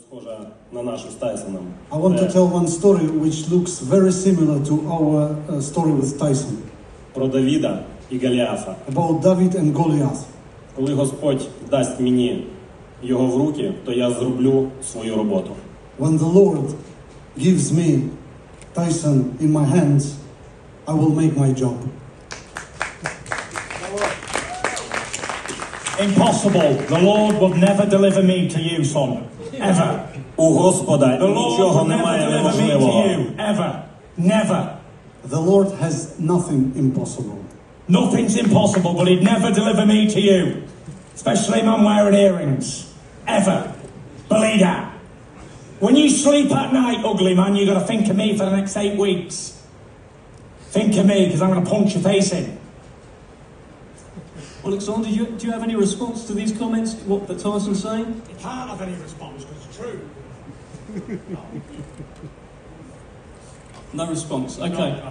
схожа на нашу з Тайсоном. I want to tell one story which looks very similar to our uh, story with Tyson про Давіда і Галіафа. about David and Goliath. Коли Господь дасть мені його в руки, то я зроблю свою роботу. When the Lord gives me Tyson in my hands, I will make my job. Impossible. The Lord will never deliver me to you, son. Ever. У Господа The Lord нічого will never немає deliver me to неможливого. you. Ever. Never. The Lord has nothing impossible. Nothing's impossible, but he'd never deliver me to you. Especially man wearing earrings. Ever. Believe that. When you sleep at night, ugly man, you gotta think of me for the next eight weeks. Think of me, because I'm gonna punch your face in. Alexander, do you, do you have any response to these comments, what that Tyson's saying? You can't have any response because it's true. No response. Okay.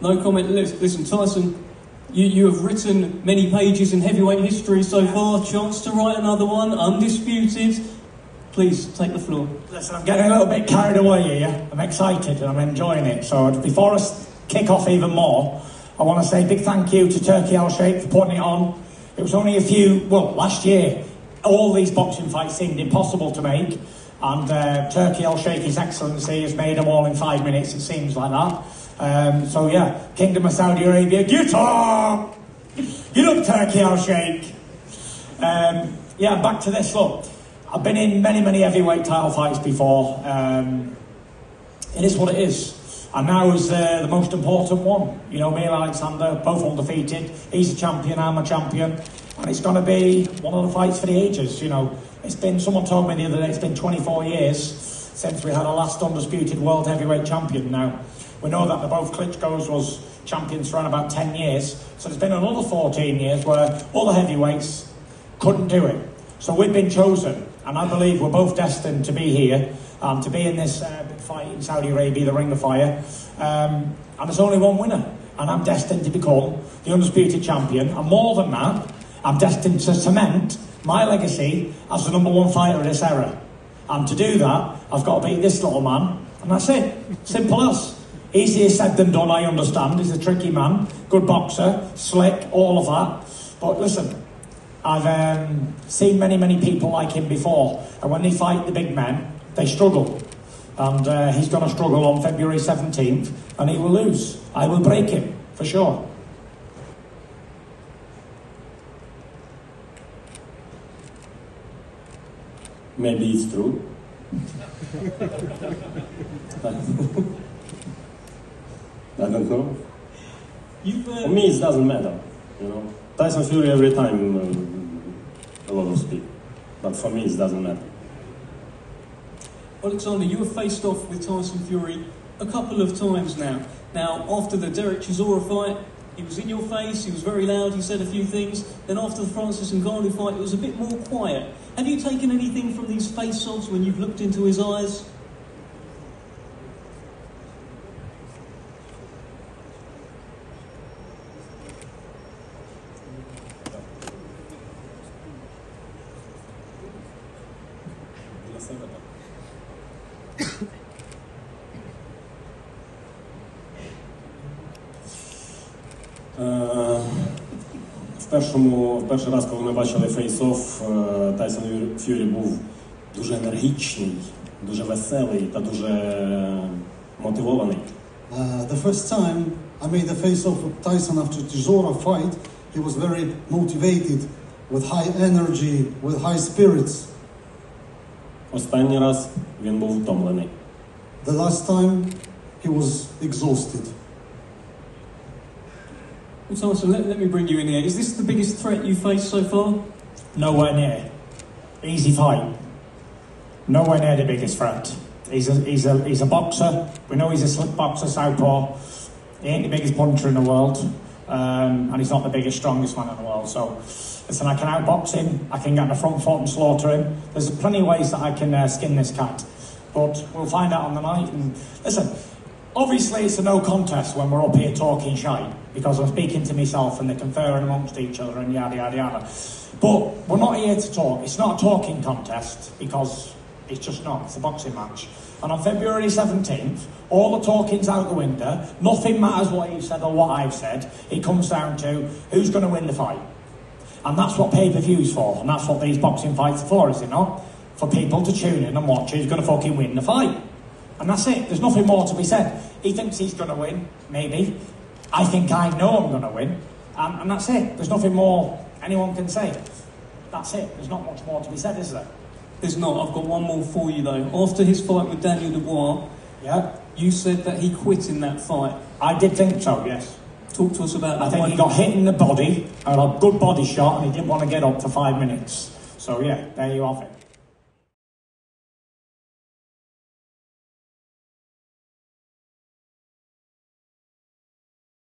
No comment. Lis- Listen, Tyson, you, you have written many pages in heavyweight history so far. Chance to write another one, undisputed. Please take the floor. Listen, I'm getting a little bit carried away here. I'm excited and I'm enjoying it. So before I kick off even more, I want to say a big thank you to Turki Al-Sheikh for putting it on. It was only a few, well, last year, all these boxing fights seemed impossible to make. And uh, Turki Al-Sheikh, His Excellency, has made them all in five minutes, it seems like that. Um, so yeah, Kingdom of Saudi Arabia, get up! Get up, Turki Al-Sheikh! Um, yeah, back to this. Look, I've been in many, many heavyweight title fights before. Um, it is what it is. And now is uh, the most important one. You know, me and Alexander, both undefeated. He's a champion, I'm a champion. And it's going to be one of the fights for the ages. You know, it's been, someone told me the other day, it's been 24 years since we had our last undisputed world heavyweight champion. Now, we know that the both Klitschko's was champions for around about 10 years. So there's been another 14 years where all the heavyweights couldn't do it. So we've been chosen, and I believe we're both destined to be here, um, to be in this uh, fight in Saudi Arabia, the Ring of Fire. Um, and there's only one winner, and I'm destined to become the undisputed champion. And more than that, I'm destined to cement my legacy as the number one fighter of this era. And to do that, I've got to beat this little man, and that's it. Simple as. Easier said than done, I understand. He's a tricky man, good boxer, slick, all of that. But listen, I've um, seen many, many people like him before, and when they fight the big men, they struggle. And uh, he's going to struggle on February 17th, and he will lose. I will break him, for sure. Maybe it's true. I don't know. You've, uh, For me, it doesn't matter. You know, Tyson Fury every time um, a lot of speed, but for me, it doesn't matter. Alexander, you have faced off with Tyson Fury a couple of times now. Now, after the Derek Chisora fight, he was in your face, he was very loud, he said a few things. Then after the Francis and Ngannou fight, it was a bit more quiet. Have you taken anything from these face-offs when you've looked into his eyes? Е, В першому, в перший раз, коли ми бачили фейс-офф, е, Тайсон Ф'ю- Ф'юрі був дуже енергічний, дуже веселий та дуже мотивований. Uh, the first time I made a face-off with Tyson after Tijora fight, he was very motivated, with high energy, with high spirits. Останній раз він був втомлений. The last time, he was exhausted. Well, Tyson, let, let me bring you in here. Is this the biggest threat you've faced so far? Nowhere near. Easy fight. Nowhere near the biggest threat. He's a, he's a, he's a boxer. We know he's a slick boxer, southpaw. He ain't the biggest puncher in the world. Um, and he's not the biggest, strongest man in the world. So, listen, I can outbox him. I can get in the front foot and slaughter him. There's plenty of ways that I can uh, skin this cat. But we'll find out on the night. And listen, obviously it's a no contest when we're up here talking shite because I'm speaking to myself and they're conferring amongst each other and yada yada yada. But we're not here to talk. It's not a talking contest because It's just not. It's a boxing match. And on February 17th, all the talking's out the window. Nothing matters what you've said or what I've said. It comes down to who's going to win the fight. And that's what pay-per-view's for. And that's what these boxing fights are for, is it not? For people to tune in and watch who's going to fucking win the fight. And that's it. There's nothing more to be said. He thinks he's going to win, maybe. I think I know I'm going to win. And, and that's it. There's nothing more anyone can say. That's it. There's not much more to be said, is there? There's not. I've got one more for you though. After his fight with Daniel Dubois, Yeah. you said that he quit in that fight. I did think so, yes. Talk to us about I think he got hit in the body, and a good body shot, and he didn't want to get up for five minutes. So, yeah, there you have it.